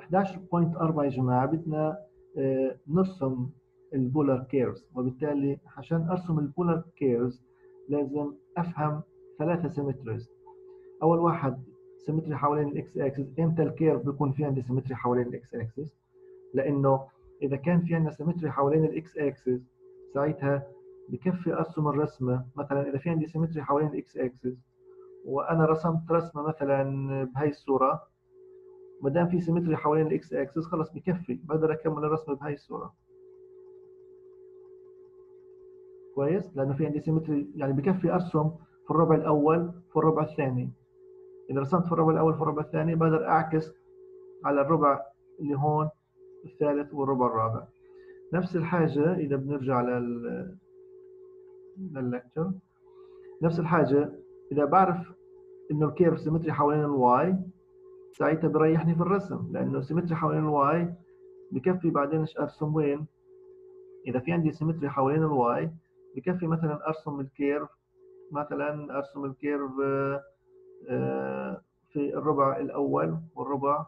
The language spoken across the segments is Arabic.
11.4 يا جماعة بدنا آه، نرسم ال polar curves وبالتالي عشان أرسم ال polar curves لازم أفهم ثلاثة symmetries أول واحد symmetry حوالين ال x axis إمتى ال curve بيكون في عندي symmetry حوالين ال x axis لأنه إذا كان في عندنا symmetry حوالين ال x axis ساعتها بكفي أرسم الرسمة. مثلا إذا في عندي symmetry حوالين ال x axis وأنا رسمت رسمة مثلا بهي الصورة ما دام في symmetry حوالين ال x axis خلص بكفي. بقدر أكمل الرسمه بهي الصورة. كويس؟ لأنه في عندي symmetry يعني بكفي أرسم في الربع الأول في الربع الثاني. إذا رسمت في الربع الأول في الربع الثاني بقدر أعكس على الربع اللي هون الثالث والربع الرابع. نفس الحاجة إذا بنرجع لل لل lecture نفس الحاجة إذا بعرف إنه ال curve symmetry حوالين ال y ساعتها بريحني في الرسم لأنه symmetry حوالين ال y بكفي بعدين أرسم وين؟ إذا في عندي symmetry حوالين ال y بكفي مثلا أرسم ال curve مثلا أرسم ال curve آه، في الربع الأول والربع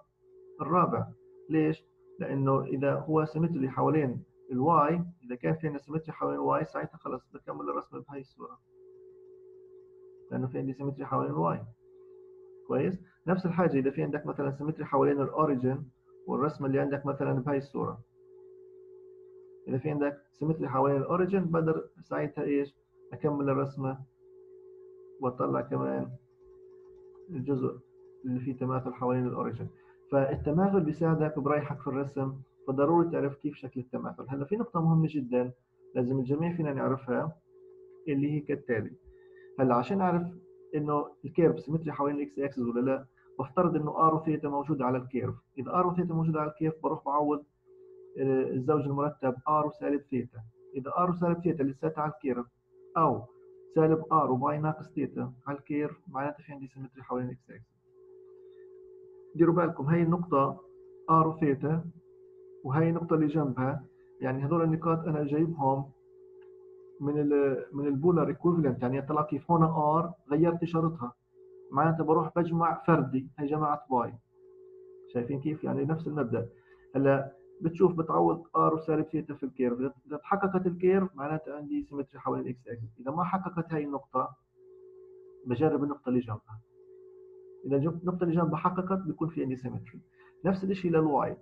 الرابع. ليش؟ لأنه إذا هو symmetry حوالين ال y إذا كان في عندنا symmetry حوالين ال y ساعتها خلص بكمل الرسم بهي الصورة. لأنه في عندي symmetry حوالين ال y كويس؟ نفس الحاجة إذا في عندك مثلا symmetry حوالين ال origin والرسمة اللي عندك مثلا بهي الصورة. إذا في عندك symmetry حوالين ال origin بقدر ساعتها إيش؟ أكمل الرسمة وأطلع كمان الجزء اللي فيه تماثل حوالين ال origin فالتماثل بيساعدك وبريحك في الرسم فضروري تعرف كيف شكل التماثل. هلأ في نقطة مهمة جدا لازم الجميع فينا نعرفها اللي هي كالتالي. هلأ عشان اعرف إنه ال curve symmetry حوالين ال x axis ولا لأ بفترض إنه r و theta موجوده على ال curve. إذا r و theta موجوده على ال curve بروح بعوض آه، الزوج المرتب r وسالب ثيتا. إذا r وسالب ثيتا لساتها على ال curve أو سالب r و pi ناقص ثيتا على ال curve معناتها في عندي symmetry حوالين ال x axis ديروا بالكم هي النقطة r و theta وهي النقطة اللي جنبها يعني هذول النقاط أنا جايبهم من ال من ال polar equivalent يعني طلع كيف هون r غيرت إشارتها. معناتها بروح بجمع فردي. هي جماعة pi شايفين كيف؟ يعني نفس المبدأ. هلا بتشوف بتعوض r وسالب ثيتا في ال curve. اذا تحققت ال curve معناتها عندي symmetry حوالين ال x axis إذا ما حققت هاي النقطة بجرب النقطة اللي جنبها. إذا النقطة اللي جنبها حققت بيكون في عندي symmetry نفس الشيء لل y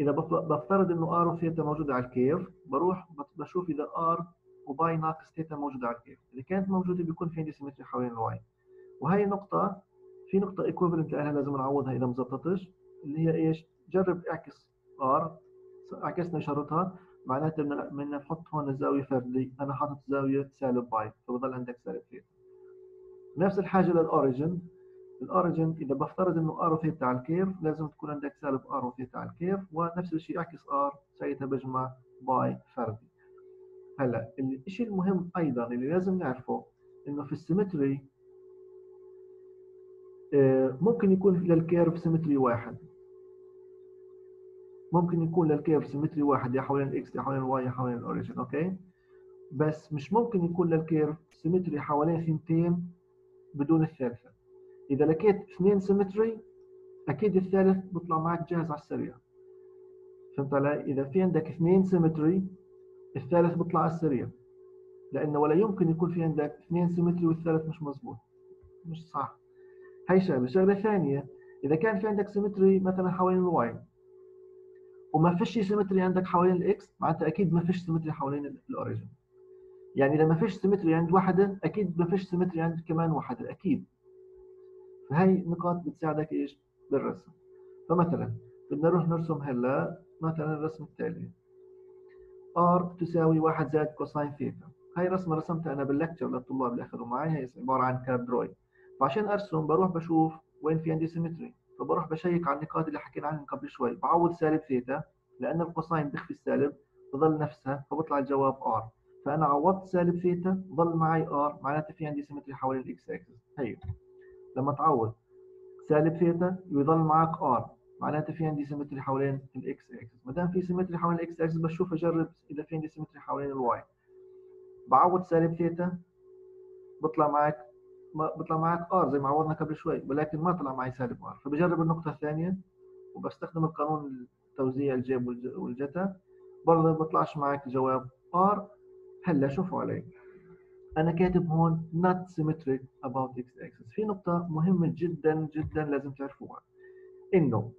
إذا بفترض إنه r و theta موجودة على ال curve بروح بشوف إذا r و pi ناقص ثيتا موجودة على ال curve. إذا كانت موجودة بيكون في عندي symmetry حوالين ال y وهي نقطة في نقطة equivalent لها لازم نعوضها إذا ما زبطتش اللي هي إيش؟ جرب اعكس r عكسنا اشارتها معناتها بدنا نحط هون زاوية فردي أنا حاطط زاوية سالب pi فبضل عندك سالب ثيتا نفس الحاجة لل origin ال origin إذا بفترض إنه r و theta على ال curve لازم تكون عندك سالب r و theta على ال curve ونفس الشيء اعكس r ساعتها بجمع pi فردي. هلأ الشيء المهم أيضا اللي لازم نعرفه إنه في ال symmetry ممكن يكون لل curve symmetry واحد. ممكن يكون لل curve symmetry واحد يا حوالين ال x يا حوالين ال y يا حوالين ال origin okay بس مش ممكن يكون لل curve symmetry حوالين ثنتين بدون الثالثة. إذا لقيت اثنين symmetry أكيد الثالث بيطلع معك جاهز على السريع. فهمت علي؟ إذا في عندك اثنين symmetry الثالث بيطلع على السريع. لأنه ولا يمكن يكون في عندك اثنين symmetry والثالث مش مزبوط مش صح. هي شغله ثانية. إذا كان في عندك symmetry مثلا حوالين ال y وما فيش symmetry عندك حوالين ال x معناتها أكيد ما فيش symmetry حوالين ال origin يعني إذا ما فيش symmetry عند واحدة أكيد ما فيش symmetry عند كمان واحدة أكيد. فهي نقاط بتساعدك إيش؟ بالرسم. فمثلا بدنا نروح نرسم هلا مثلا الرسم التالي. r تساوي 1 زائد cosine theta هاي رسمة رسمتها أنا بال lecture للطلاب اللي أخذوا معي هي عبارة عن cardioid فعشان أرسم بروح بشوف وين في عندي symmetry فبروح ب check على النقاط اللي حكينا عنها قبل شوي. بعوض سالب ثيتا لأن ال cosine بيخفي السالب بضل نفسها فبطلع الجواب r. فأنا عوضت سالب ثيتا ضل معي r معناته في عندي symmetry حوالين ال x axis هي لما تعوض سالب ثيتا يضل معك r معناته في عندي symmetry حوالين ال x axis ما دام في symmetry حوالين ال x axis بشوف أجرب إذا في عندي symmetry حوالين ال y بعوض سالب ثيتا بطلع معك بطلع معك R زي ما عوضنا قبل شوي ولكن ما طلع معي سالب R فبجرب النقطة الثانية وبستخدم القانون التوزيع الجيب والجتا برضه ما بيطلعش معك جواب. R هلا شوفوا علي. أنا كاتب هون not symmetric about x axis. في نقطة مهمة جدا جدا لازم تعرفوها. إنه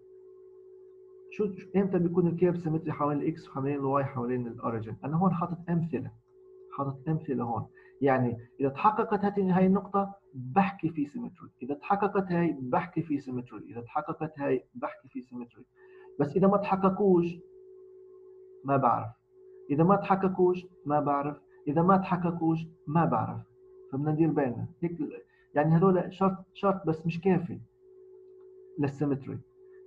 شو إمتى بيكون ال curve symmetry حوالين ال x وحوالين ال y حوالين ال origin أنا هون حاطط أمثلة. حاطط أمثلة هون. يعني إذا تحققت هذه النقطة بحكي في symmetry إذا تحققت هاي بحكي في symmetry إذا تحققت هاي بحكي في symmetry بس إذا ما تحققوش ما بعرف. إذا ما تحققوش ما بعرف. إذا ما تحققوش ما بعرف. فبدنا ندير بالنا؟ هيك يعني هذول شرط شرط بس مش كافي لل symmetry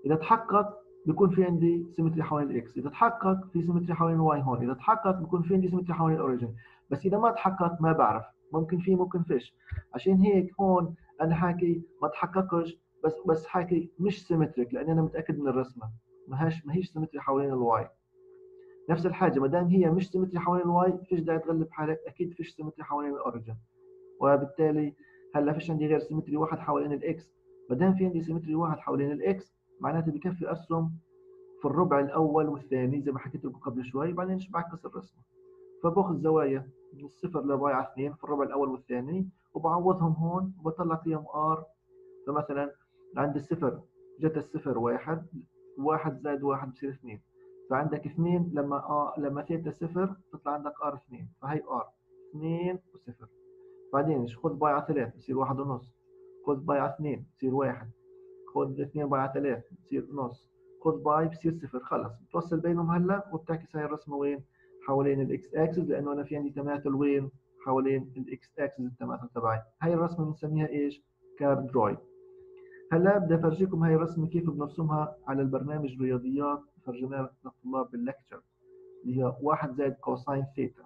إذا تحقق بيكون في عندي symmetry حوالين ال x إذا تحقق في symmetry حوالين ال y هون. إذا تحقق بيكون في عندي symmetry حوالين ال origin بس إذا ما تحقق ما بعرف. ممكن في ممكن فيش. عشان هيك هون أنا حاكي ما تحققش بس بس حاكي مش symmetric لأني أنا متأكد من الرسمة. ما هيش ما هيش symmetry حوالين ال y نفس الحاجة ما دام هي مش symmetry حوالين ال y فيش داعي تغلب حالك. أكيد فيش symmetry حوالين ال origin وبالتالي هلأ فيش عندي غير symmetry واحد حوالين ال x ما دام في عندي symmetry واحد حوالين ال x معناته بكفي ارسم في الربع الأول والثاني زي ما حكيت لكم قبل شوي بعدين بعكس الرسمه فباخذ زوايا من الصفر ل pi على اثنين في الربع الأول والثاني وبعوضهم هون وبطلع قيم R. فمثلا عند الصفر جتا الصفر واحد واحد زائد واحد بصير اثنين. فعندك اثنين لما آه لما ثيتا صفر تطلع عندك R اثنين. فهي R اثنين وصفر. بعدين خذ pi على ثلاث بصير واحد ونص. خذ pi على اثنين بصير واحد. خذ اثنين pi على ثلاث بصير نص. خذ pi بصير صفر. خلص. بتوصل بينهم هلا وبتعكس هاي الرسمه وين؟ حوالين الاكس اكسس لأنه أنا في عندي تماثل وين؟ حوالين الاكس اكسس التماثل تبعي. هاي الرسمة بنسميها إيش؟ cardioid هلا بدي أفرجيكم هاي الرسمة كيف بنرسمها على البرنامج رياضيات فرجناها للطلاب بال lecture اللي هي 1 زائد cosine theta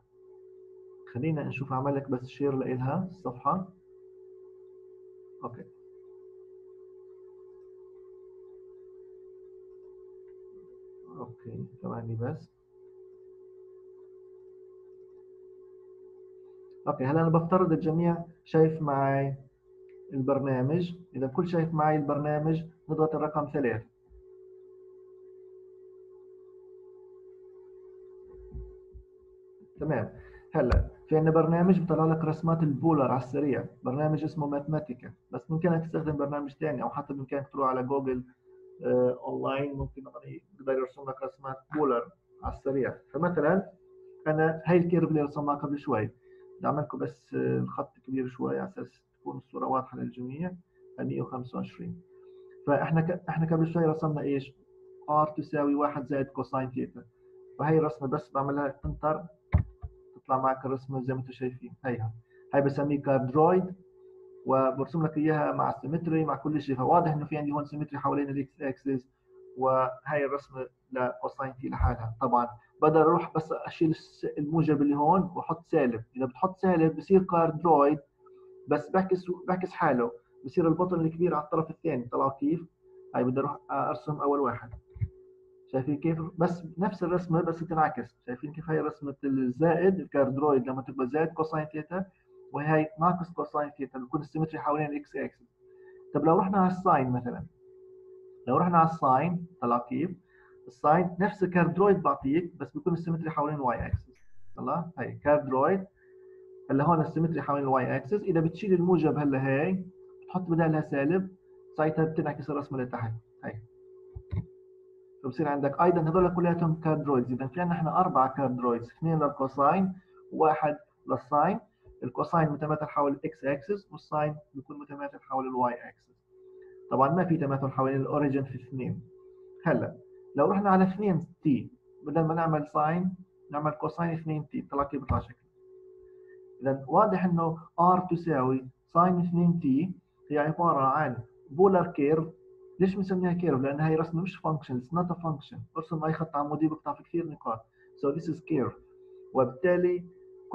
خلينا نشوف اعمل لك بس share لإلها الصفحة. Okay. Okay ثواني بس okay هلا أنا بفترض الجميع شايف معي البرنامج. إذا الكل شايف معي البرنامج نضغط الرقم ثلاث تمام. هلا في عندنا برنامج بيطلع لك رسمات ال polar على السريع. برنامج اسمه Mathematica بس ممكن تستخدم برنامج ثاني أو حتى بامكانك تروح على جوجل اونلاين ممكن يقدر يرسم لك رسمات polar على السريع فمثلا أنا هاي ال curve اللي رسمناها قبل شوي بدي لكم بس الخط كبير شوي على أساس تكون الصورة واضحة للجميع. 125 فإحنا ك... إحنا قبل شوي رسمنا إيش؟ R تساوي 1 زائد cosine theta فهي الرسمة بس بعملها enter تطلع معك الرسمة زي ما أنتم شايفين. هيها. هي بسميه cardioid وبرسم لك إياها مع ال symmetry مع كل شيء. فواضح إنه في عندي هون symmetry حوالين ال x axis وهي الرسمة ل cosine t لحالها. طبعا بقدر أروح بس أشيل الموجب اللي هون وأحط سالب. إذا بتحط سالب بصير cardioid بس بعكس بعكس حاله. بصير البطن الكبير على الطرف الثاني. طلعوا كيف؟ هاي بدي أروح أرسم أول واحد. شايفين كيف؟ بس نفس الرسمة بس تنعكس. شايفين كيف هي رسمة الزائد ال cardioid لما تبقى زائد cosine theta؟ وهي ناقص cosine theta بيكون ال symmetry حوالين ال x axis طب لو رحنا على ال sine مثلا لو رحنا على ال sine طلع كيف ال sine نفس ال cardioid بعطيك بس بيكون ال symmetry حوالين ال y axis طلع هي cardioid. هلأ هون ال symmetry حوالين ال y axis إذا بتشيل الموجب هلأ هي بتحط بدالها سالب ساعتها بتنعكس الرسمة لتحت هي فبصير عندك أيضا هذول كلياتهم cardioids. اذا في عندنا إحنا أربع كاردرويدز اثنين لل cosine وواحد لل sine. ال cosine متماثل حول الاكس اكسس وال sine بيكون متماثل حول ال y axis طبعا ما في تماثل حوالين ال origin في اثنين. هلأ لو رحنا على 2t بدل ما نعمل sine نعمل cosine 2t طلع كيف بيطلع شكل؟ اذا واضح إنه R تساوي sine 2t هي عبارة عن polar curve ليش بنسميها curve؟ لأن هي رسمة مش function it's not a function ارسم اي خط عمودي بقطع في كثير نقاط. so this is curve وبالتالي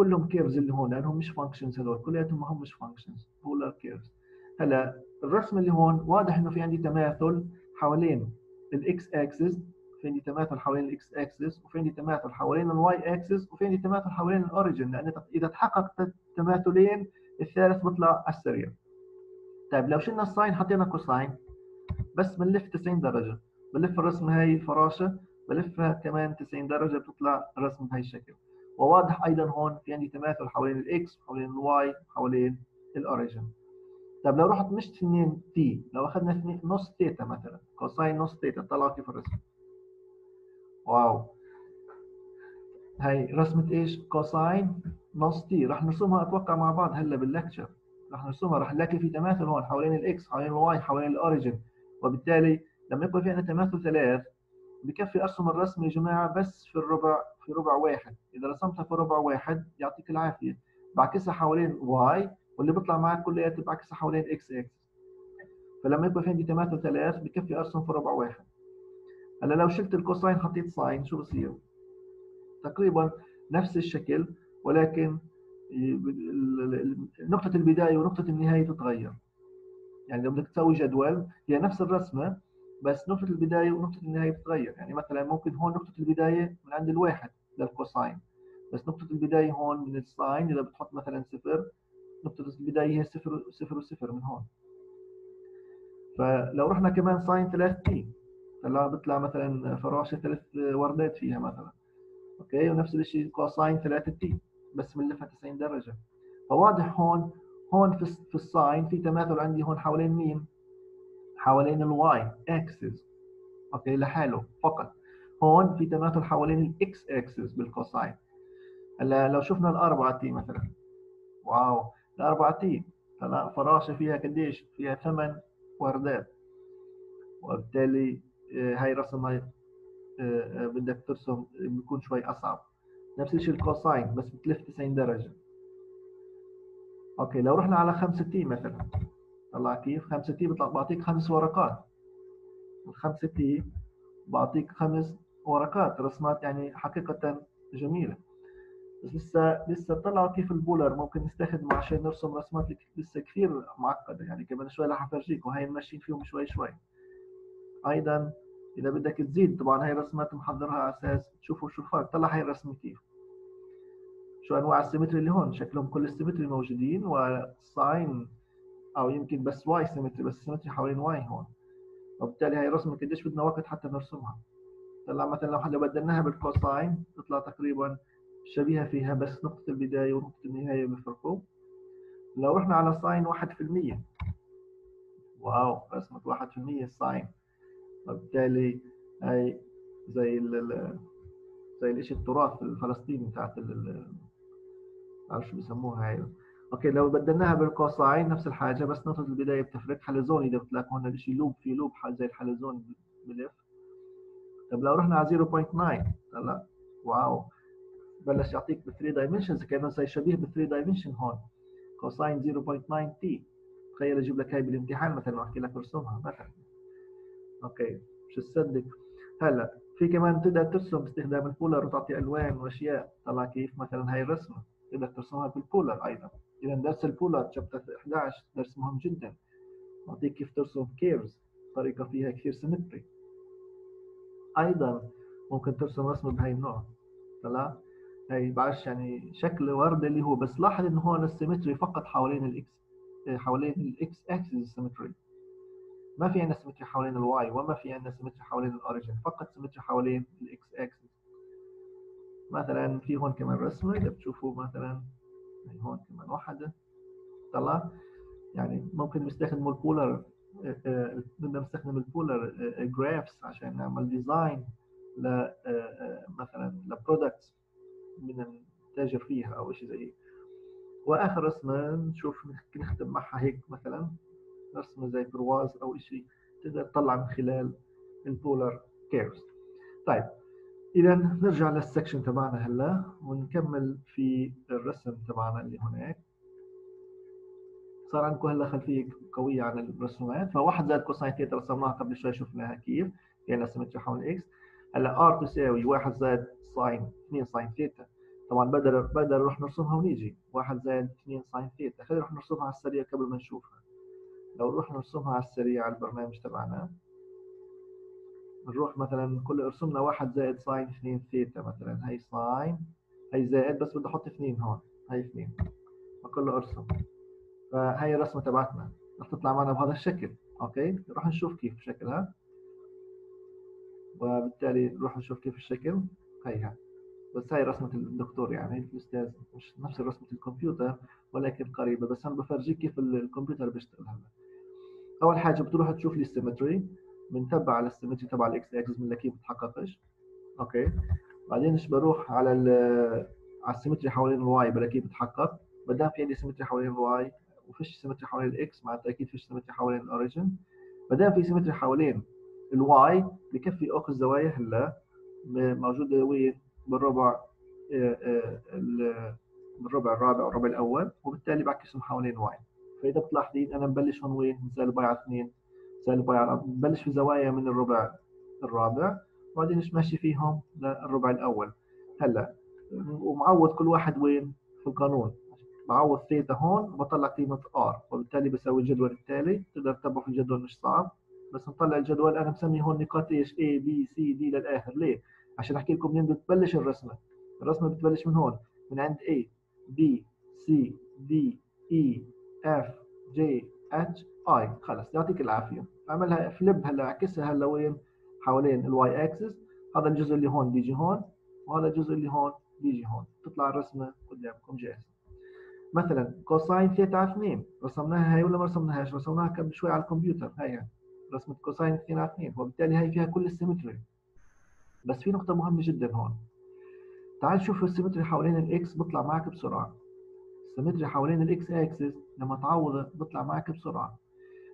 كلهم curves اللي هون لأنهم مش functions هذول كلياتهم ما همش functions polar curves هلا الرسم اللي هون واضح إنه في عندي تماثل حوالين الاكس اكسس في عندي تماثل حوالين الاكس اكسس وفي عندي تماثل حوالين ال y axis وفي عندي تماثل حوالين ال origin لأن إذا تحقق تماثلين الثالث بيطلع على السريع. طيب لو شلنا ال sine حطينا cosine. بس بنلف 90 درجة. بلف الرسمه هي الفراشه بلفها كمان 90 درجة بتطلع الرسم بهي الشكل. وواضح أيضا هون في عندي تماثل حوالين ال x حوالين ال y حوالين ال origin طيب لو رحت مشت 2t لو أخذنا نص تيتا مثلا cosine نص تيتا طلع كيف الرسم؟ Wow. هاي رسمة إيش؟ cosine نص t رح نرسمها أتوقع مع بعض هلأ بال lecture رح نرسمها رح نلاقي في تماثل هون حوالين ال x حوالين ال y حوالين ال origin وبالتالي لما يكون في عندنا تماثل ثلاث بكفي أرسم الرسم يا جماعة بس في الربع في ربع واحد. إذا رسمتها في ربع واحد يعطيك العافية. بعكسها حوالين y واللي بيطلع معك كلياته بعكسها حوالين إكس إكس فلما يكون في عندي تماثل ثلاث بكفي أرسم في ربع واحد. هلا لو شلت ال cosine حطيت sine شو بصير؟ تقريبا نفس الشكل ولكن نقطة البداية ونقطة النهاية تتغير يعني لو بدك تسوي جدول هي نفس الرسمة بس نقطة البداية ونقطة النهاية بتتغير. يعني مثلا ممكن هون نقطة البداية من عند الواحد لل cosine بس نقطة البداية هون من ال sine إذا بتحط مثلا صفر نقطة البداية هي صفر صفر وصفر من هون. فلو رحنا كمان sine 3 t هلا بيطلع مثلا فراشة ثلاث وردات فيها مثلا. okay؟ ونفس الشيء cosine 3 t بس بنلفها 90 درجة. فواضح هون هون في في ال sine في تماثل عندي هون حوالين مين؟ حوالين ال y axis okay لحاله فقط. هون في تماثل حوالين ال x axis بال cosine هلا لو شفنا الأربعة t مثلا. wow. الأربعة t هلا فراشة فيها قديش؟ فيها ثمان وردات وبالتالي آه، هاي رسم هاي آه، آه، بدك ترسم بيكون شوي أصعب. نفس الشيء ال cosine بس بتلف 90 درجة. okay لو رحنا على 5 t مثلا. طلع كيف 5 t بعطيك خمس ورقات. ال 5 t بعطيك خمس ورقات. رسمات يعني حقيقة جميلة. بس لسه لسه طلعوا كيف ال polar؟ ممكن نستخدمه عشان نرسم رسمات لسه كثير معقدة. يعني كمان شوي رح أفرجيك. وهي ماشيين فيهم شوي شوي. أيضا إذا بدك تزيد طبعا هاي رسمات محضرها على أساس تشوفوا شو الفرق طلع هاي الرسمة كيف؟ شو أنواع ال symmetry اللي هون؟ شكلهم كل ال symmetry موجودين. و sine أو يمكن بس y symmetry بس ال symmetry حوالين y هون. وبالتالي هاي الرسمة قديش بدنا وقت حتى نرسمها. طلع مثلا لو حدا بدلناها بال cosine تطلع تقريبا شبيهة فيها بس نقطة البداية ونقطة النهاية بيفرقوا لو رحنا على sine 1% wow رسمة 1% ال sine وبالتالي هاي زي ال زي الشيء التراث الفلسطيني بتاعت بعرف شو بيسموها هاي؟ okay لو بدلناها بال cosine نفس الحاجة بس نقطة البداية بتفرق. حلزوني اذا بتلاقي هون الشيء loop في loop زي الحلزون بلف. طب لو رحنا على 0.9 هلا wow. بلش يعطيك ب 3 dimensions كأنه زي شبيه ب 3 dimension هون. cosine 0.9 t تخيل أجيب لك هاي بالامتحان مثلا وأحكي لك ارسمها مثلا. okay مش تصدق؟ هلا في كمان تقدر ترسم باستخدام ال polar وتعطي ألوان وأشياء. طلع كيف مثلا هاي الرسمة؟ تقدر ترسمها بال polar أيضا. إذا درس ال polar chapter 11 درس مهم جدا. بعطيك كيف ترسم curves طريقة فيها كثير symmetry أيضا ممكن ترسم رسمة بهي النوع. طلع هي بعرفش يعني شكل وردة اللي هو بس لاحظ إنه هون ال symmetry فقط حوالين ال x حوالين ال x axis symmetry ما في عندنا symmetry حوالين ال y وما في عندنا symmetry حوالين ال origin فقط symmetry حوالين ال x axis مثلا في هون كمان رسمة إذا بتشوفوا مثلا يعني هون كمان واحدة. طلع يعني ممكن نستخدم ال polar بدنا نستخدم ال polar graphs عشان نعمل design ل مثلا ل products بدنا نتاجر فيها أو شيء زي هيك. وآخر رسمة نشوف نختم معها هيك مثلا. رسمة زي برواز أو شيء تقدر تطلع من خلال ال polar curves طيب. إذا نرجع لل section تبعنا هلا ونكمل في الرسم تبعنا اللي هناك. صار عندكم هلا خلفية قوية عن الرسومات. فواحد زائد cosine theta رسمناها قبل شوي شفناها كيف. يعني symmetry حول x هلا r تساوي واحد زائد sine 2 sine theta طبعا بقدر بقدر نروح نرسمها ونيجي. واحد زائد 2 sine theta خلينا نروح نرسمها على السريع قبل ما نشوفها. لو نروح نرسمها على السريع على البرنامج تبعنا. نروح مثلا كل ارسمنا واحد زائد sine 2 ثيتا مثلا. هي sine هي زائد بس بدي أحط اثنين هون. هي اثنين. فكله ارسم فهي الرسمة تبعتنا. رح تطلع معنا بهذا الشكل. okay؟ راح نشوف كيف شكلها. وبالتالي نروح نشوف كيف الشكل. هيها. بس هاي رسمة الدكتور يعني. الأستاذ. مش نفس رسمة الكمبيوتر ولكن قريبة. بس أنا بفرجيك كيف الكمبيوتر بيشتغل هلا. أول حاجة بتروح تشوف لي ال symmetry. بنتبع على ال symmetry تبع الإكس أكسس من لكي بتحققش okay. بعدين إيش بروح على على ال symmetry حوالين ال y بلاقيه بتحقق. ما دام في عندي symmetry حوالين ال y وفيش symmetry حوالين ال x معناتها أكيد فيش symmetry حوالين ال origin ما دام في symmetry حوالين ال y بكفي اخذ زوايا هلا موجوده وين بالربع آه، آه، بالربع الرابع والربع الأول وبالتالي بعكسهم حوالين y فإذا بتلاحظين أنا مبلش هون وين؟ سالب باي على 2 سالب باي على 2 ببلش في زوايا من الربع الرابع وبعدين مش ماشي فيهم؟ للربع الأول. هلأ ومعوض كل واحد وين؟ في القانون. بعوض ثيتا هون وبطلع قيمة R. وبالتالي بسوي الجدول التالي. تقدر تتبعه في الجدول مش صعب. بس نطلع الجدول. أنا مسمي هون نقاط إيش؟ A B C D للآخر. ليه؟ عشان أحكي لكم منين بتبلش الرسمة. الرسمة بتبلش من هون. من عند A B C D E F J H I. خلص يعطيك العافية. أعملها flip هلا اعكسها هلا وين؟ حوالين ال y axis هذا الجزء اللي هون بيجي هون وهذا الجزء اللي هون بيجي هون. تطلع الرسمة قدامكم جاهزة. مثلا cosine ثيتا 2 رسمناها هاي ولا ما رسمناهاش؟ رسمناها قبل شوي على الكمبيوتر. هاي رسمة cosine ثيتا 2 وبالتالي هاي فيها كل ال symmetry. بس في نقطة مهمة جدا هون. تعال شوف ال symmetry حوالين ال x بيطلع معك بسرعة. ال symmetry حوالين ال x axis لما تعوضه بيطلع معك بسرعة.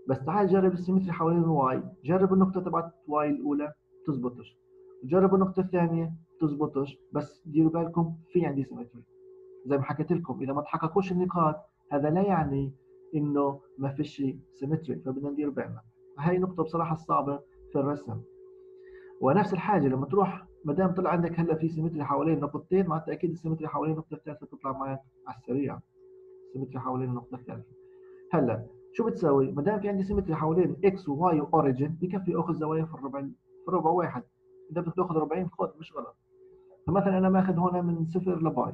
بس تعال جرب ال symmetry حوالين ال y. جرب النقطة تبعت y الأولى تزبطش جرب النقطة الثانية تزبطش بس ديروا بالكم في عندي symmetry. زي ما حكيت لكم إذا ما تحققوش النقاط هذا لا يعني إنه ما فيش symmetry فبدنا ندير بالنا هاي نقطة بصراحة صعبة في الرسم. ونفس الحاجة لما تروح ما دام طلع عندك هلأ في symmetry حوالين نقطتين معناتها أكيد ال symmetry حوالين النقطه الثالثة تطلع معك على السريع. symmetry حوالين النقطه الثالثه هلا شو بتسوي ما دام في عندي symmetry حوالين x و y و origin بكفي أخذ زوايا في الربع في الربع واحد. إذا بدك تاخذ 40 خذ مش غلط. فمثلا أنا ماخذ هون من صفر لباي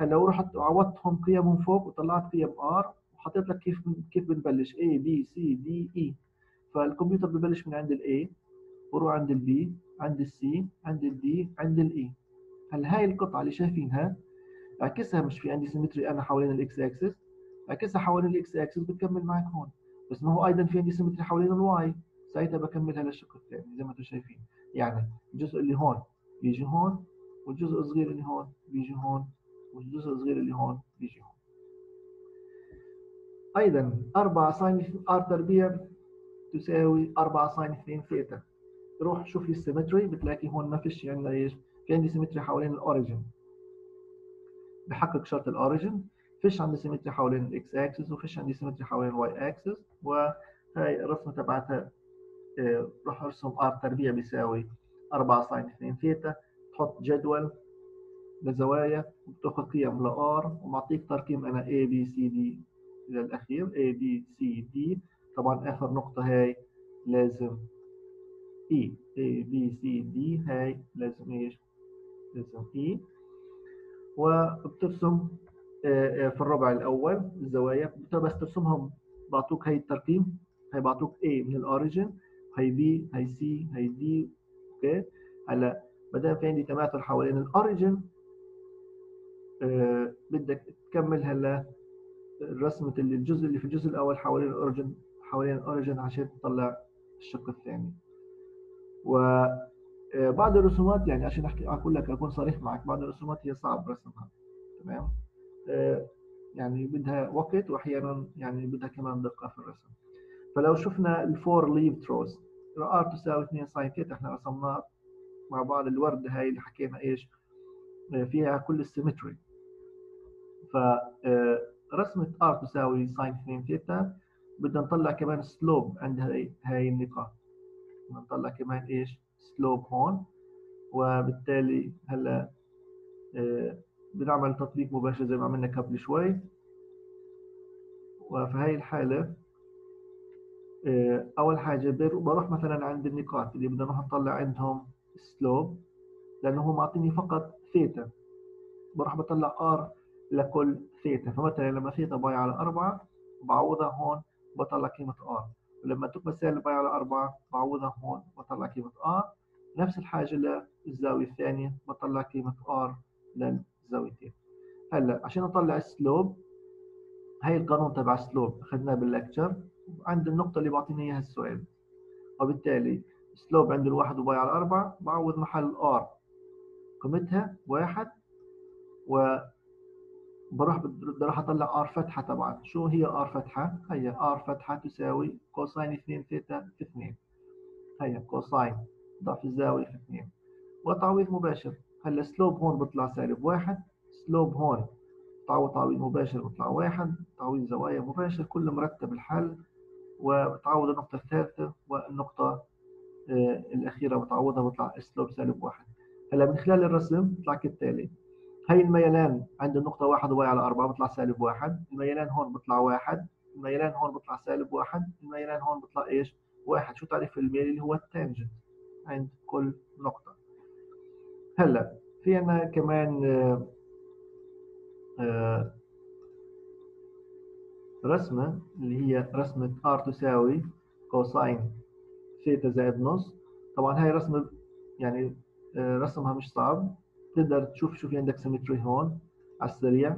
هلا ورحت عوضتهم قيمهم فوق وطلعت قيم R وحطيت لك كيف كيف بنبلش. A B C D E. فالكمبيوتر ببلش من عند الاي بروح عند البي عند السي عند الدي عند الاي هلا هاي القطعة اللي شايفينها اعكسها مش في عندي symmetry أنا حوالين الاكس اكسس اعكسها حوالين الاكس اكسس بتكمل معك هون. بس ما هو أيضا في عندي symmetry حوالين ال y ساعتها بكملها للشق الثاني زي ما أنتم شايفين. يعني الجزء اللي هون بيجي هون والجزء الصغير اللي هون بيجي هون والجزء الصغير اللي هون بيجي هون. أيضا 4 sine R تربيع تساوي 4 sine 2 ثيتا روح شوف ال symmetry بتلاقي هون ما فيش عندنا إيش في عندي symmetry حوالين ال origin بحقق شرط ال origin فيش عندي symmetry حوالين ال x axis وفيش عندي symmetry حوالين ال y axis وهي الرسمة تبعتها آه، روح أرسم R تربيع بيساوي 4 sine 2 ثيتا تحط جدول لزوايا وبتأخذ قيم ل R ومعطيك ترقيم أنا B C D إلى الأخير A B C D. طبعا آخر نقطة هاي لازم E A B C D. هاي لازم إيش؟ لازم E. وبترسم آه، آه، في الربع الأول الزوايا. بس ترسمهم بعطوك هاي الترقيم هاي بعطوك A من ال origin هاي B هاي C هاي D okay هلا ما دام في عندي تماثل حوالين ال origin آه، بدك تكمل هلا رسمة الجزء اللي في الجزء الأول حوالين ال origin حوالين ال origin عشان تطلع الشق الثاني. وبعض آه، الرسومات يعني عشان أحكي أقول لك أكون صريح معك بعض الرسومات هي صعب رسمها تمام؟ آه، يعني بدها وقت وأحيانا يعني بدها كمان دقة في الرسم. فلو شفنا ال four leaf rose R تساوي 2 sine ثيتا إحنا رسمناه مع بعض؟ الوردة هاي اللي حكينا إيش؟ فيها كل ال symmetry. فرسمة R تساوي sine 2 ثيتا بدنا نطلع كمان slope عند هاي النقاط. بدنا نطلع كمان إيش؟ slope هون وبالتالي هلأ آه، بنعمل تطبيق مباشر زي ما عملنا قبل شوي. وفي هاي الحالة آه، أول حاجة بروح مثلا عند النقاط اللي بدنا نروح نطلع عندهم slope لأنه هو معطيني فقط ثيتا. بروح بطلع R لكل ثيتا. فمثلا لما ثيتا باي على 4 بعوضها هون بطلع قيمة R ولما تبقى سالب باي على 4 بعوضها هون بطلع قيمة R نفس الحاجة للزاوية الثانية بطلع قيمة R للزاويتين. هلأ عشان أطلع ال slope هاي القانون تبع ال slope أخذناه بال lecture عند النقطة اللي بعطيني إياها السؤال. وبالتالي slope عند الواحد وباي على أربعة بعوض محل R. قيمتها واحد و بروح بدي راح أطلع R فتحة طبعا. شو هي R فتحة؟ هي R فتحة تساوي cosine 2 ثيتا في 2 هي cosine ضعف الزاوية في 2 وتعويض مباشر. هلا slope هون بيطلع سالب واحد slope هون تعوض تعويض مباشر بيطلع واحد تعويض زوايا مباشر كله مرتب الحل. وتعوض النقطة الثالثة والنقطة آه الأخيرة وتعوضها بيطلع slope سالب واحد. هلا من خلال الرسم بيطلع كالتالي. هي الميلان عند النقطة واحد وباي على أربعة بيطلع سالب واحد، الميلان هون بيطلع واحد، الميلان هون بيطلع سالب واحد، الميلان هون بيطلع إيش؟ واحد، شو تعريف الميل اللي هو tangent؟ عند كل نقطة. هلا في عنا كمان آآ آآ رسمة اللي هي رسمة R تساوي cosine theta زائد نص، طبعا هاي رسمة يعني رسمها مش صعب. تقدر تشوف شو في عندك symmetry هون على السريع.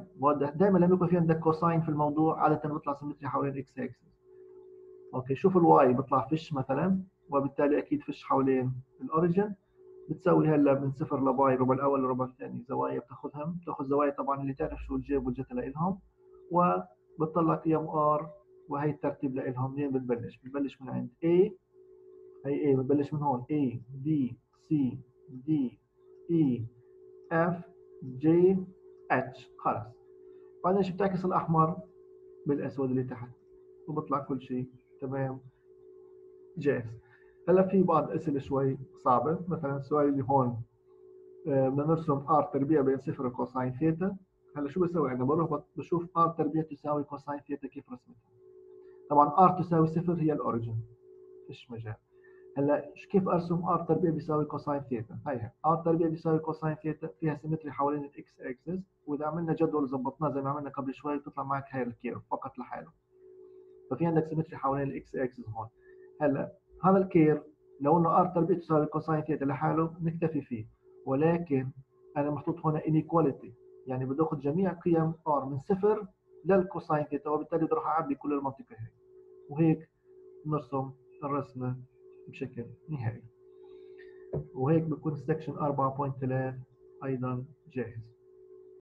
دائما لما يكون في عندك cosine في الموضوع عادة بيطلع symmetry حوالين ال x axis okay شوف ال y بيطلع فيش مثلا وبالتالي أكيد فيش حوالين ال origin بتساوي هلأ من صفر ل π ربع الأول لربع الثاني. زوايا بتاخذهم. بتاخذ زوايا طبعا اللي تعرف شو الجيب والجتا لهم وبتطلع قيم r وهي الترتيب لهم منين بتبلش؟ بتبلش من عند A. هي A بتبلش من هون. A B C D E. F J H. خلص بعدين شو بتعكس الأحمر بالأسود اللي تحت. وبطلع كل شيء. تمام. جاهز. هلا في بعض الاسئله شوي صعبة. مثلا السؤال اللي هون بدنا نرسم r تربيع بين صفر و cosine theta. هلا شو بسوي؟ أنا بروح بشوف r تربيع تساوي cosine theta كيف رسمتها؟ طبعا r تساوي صفر هي ال origin. فيش مجال. هلا كيف أرسم r تربيع بيساوي cosine theta هي. r تربيع بيساوي cosine theta فيها symmetry حوالين الاكس اكسس وإذا عملنا جدول ظبطناه زي ما عملنا قبل شوي بتطلع معك هاي ال curve فقط لحاله. ففي عندك symmetry حوالين الاكس اكسس هون. هلا هذا ال curve لو إنه r تربيع تساوي cosine theta لحاله نكتفي فيه. ولكن أنا محطوط هنا inequality يعني بدي آخذ جميع قيم r من صفر لل cosine theta وبالتالي بدي أروح أعبي كل المنطقة هيك. وهيك نرسم الرسمة. بشكل نهائي. وهيك بكون السكشن 4.3 أيضا جاهز.